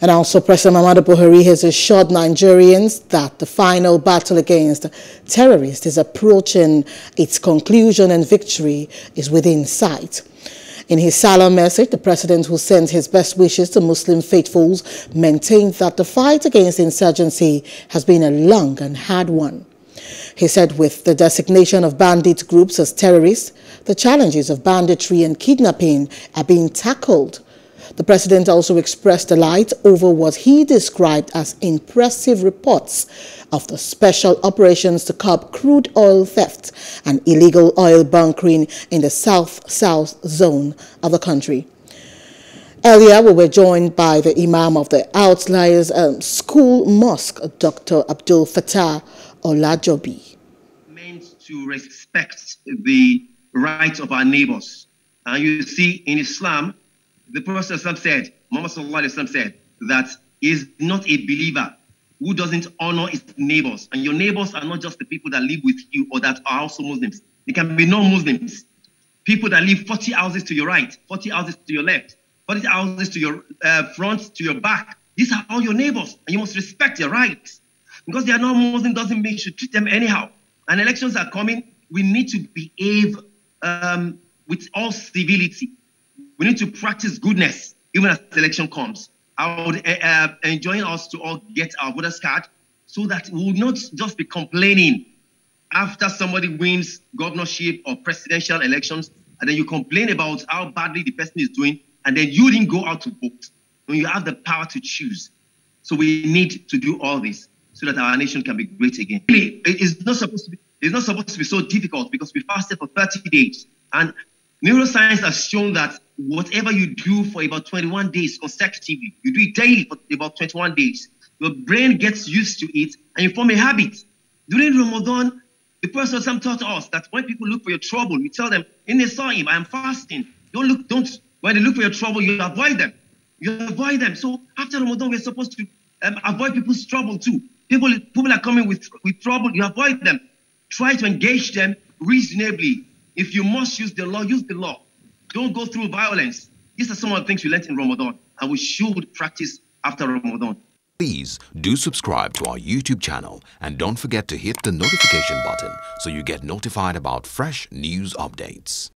And also President Muhammadu Buhari has assured Nigerians that the final battle against terrorists is approaching its conclusion and victory is within sight. In his Sallah message, the president who sends his best wishes to Muslim faithfuls maintained that the fight against insurgency has been a long and hard one. He said with the designation of bandit groups as terrorists, the challenges of banditry and kidnapping are being tackled the president also expressed delight over what he described as impressive reports of the special operations to curb crude oil theft and illegal oil bunkering in the south-south zone of the country. Earlier, we were joined by the Imam of the Outliers um, School Mosque, Dr. Abdul Fattah Olajobi. Meant to respect the rights of our neighbors. And you see, in Islam, the Prophet said, Muhammad said, that is not a believer who doesn't honor his neighbors. And your neighbors are not just the people that live with you or that are also Muslims. They can be non-Muslims. People that live 40 houses to your right, 40 houses to your left, 40 houses to your uh, front, to your back. These are all your neighbors, and you must respect their rights. Because they are not Muslim doesn't mean you should treat them anyhow. And elections are coming. We need to behave um, with all civility. We need to practice goodness even as the election comes. I would uh, enjoin us to all get our voters card so that we will not just be complaining after somebody wins governorship or presidential elections, and then you complain about how badly the person is doing, and then you didn't go out to vote when you have the power to choose. So we need to do all this so that our nation can be great again. Really, it's not supposed to be. It's not supposed to be so difficult because we fasted for 30 days, and Neuroscience has shown that whatever you do for about 21 days consecutively, you do it daily for about 21 days, your brain gets used to it and you form a habit. During Ramadan, the Prophet some taught us that when people look for your trouble, you tell them, in the Sa'im, I am fasting. Don't look, don't, when they look for your trouble, you avoid them. You avoid them. So after Ramadan, we're supposed to um, avoid people's trouble too. People, people are coming with, with trouble, you avoid them. Try to engage them reasonably if you must use the law, use the law. Don't go through violence. These are some of the things we learned in Ramadan, and we should practice after Ramadan. Please do subscribe to our YouTube channel and don't forget to hit the notification button so you get notified about fresh news updates.